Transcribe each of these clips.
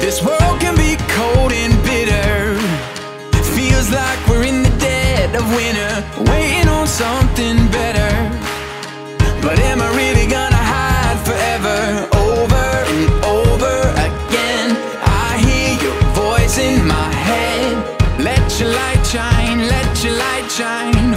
This world can be cold and bitter. Feels like we're in the dead of winter Waiting on something better. But am I really gonna hide forever? Over and over again. I hear your voice in my head. Let your light shine, let your light shine.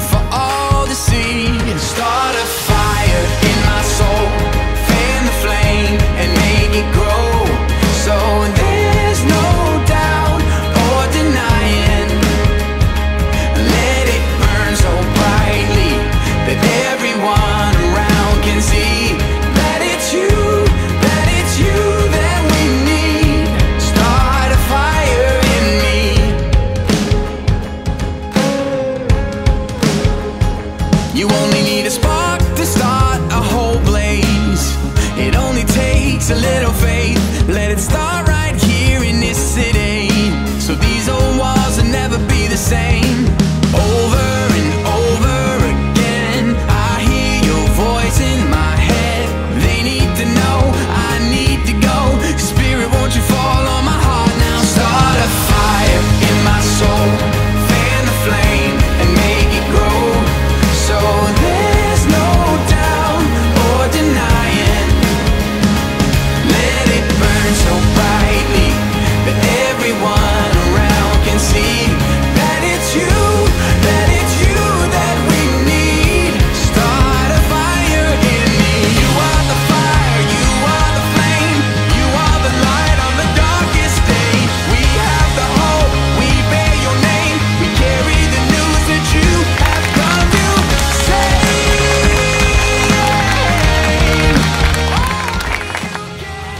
You only need a spark to start a whole blaze. It only takes a little faith. Let it start.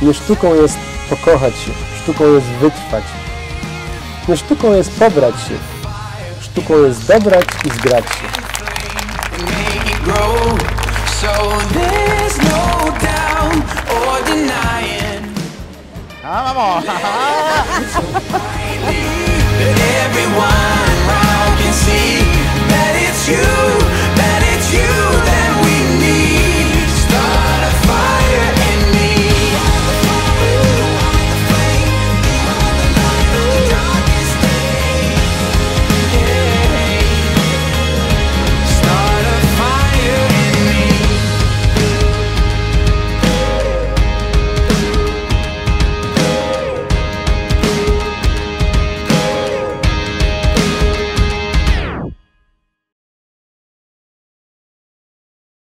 Nie sztuką jest pokochać się, sztuką jest wytrwać. Nie sztuką jest pobrać się, sztuką jest dobrać i zgrać się. A, mamo!